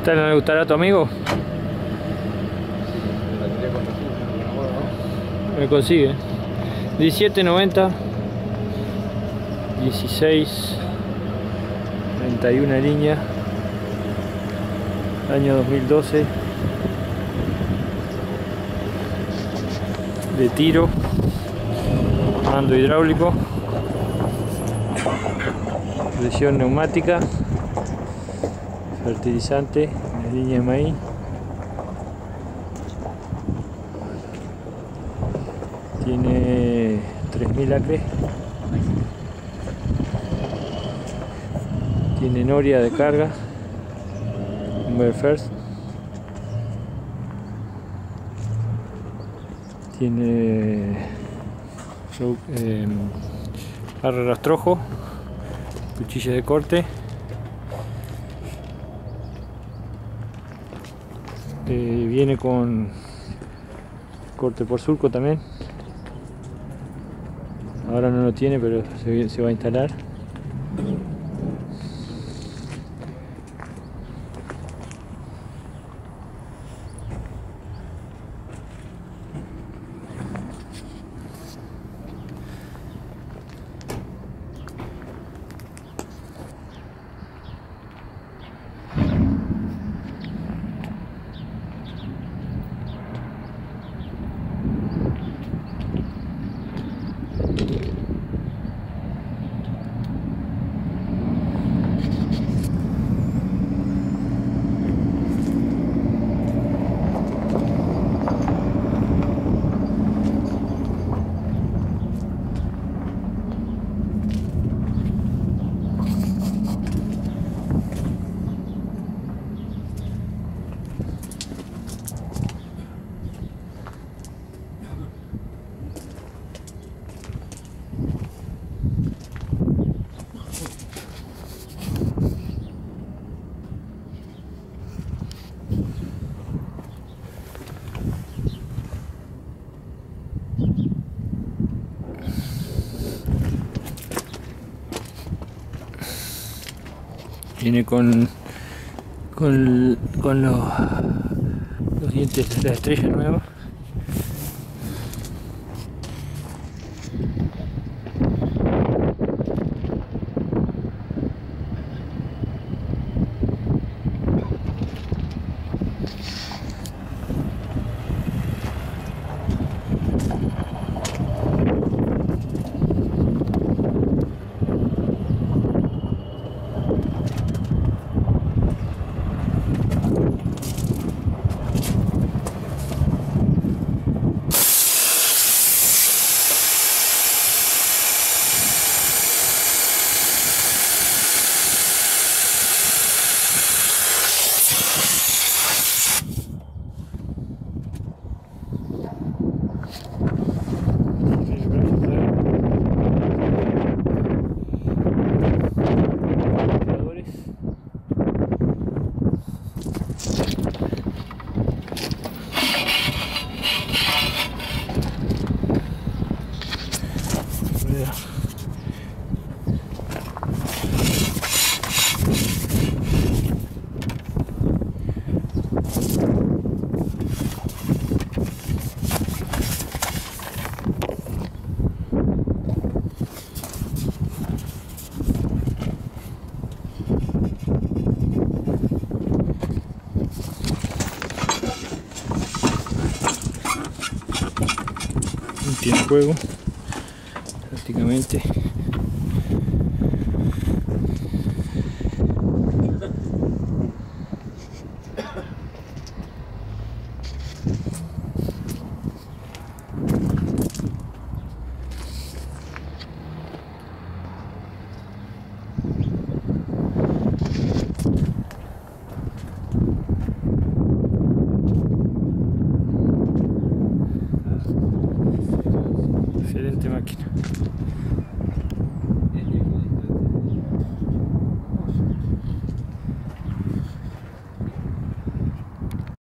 ¿Esta no le gustará a tu amigo? Me consigue. 17.90 16 31 línea. Año 2012 de tiro. Mando hidráulico. Presión neumática fertilizante la línea de maíz tiene 3000 acres tiene noria de carga. Un first. Tiene eh, barra rastrojo cuchilla de corte Viene con corte por surco también. Ahora no lo tiene pero se, se va a instalar Viene con con, con los, los dientes de la estrella nueva. Tiene juego prácticamente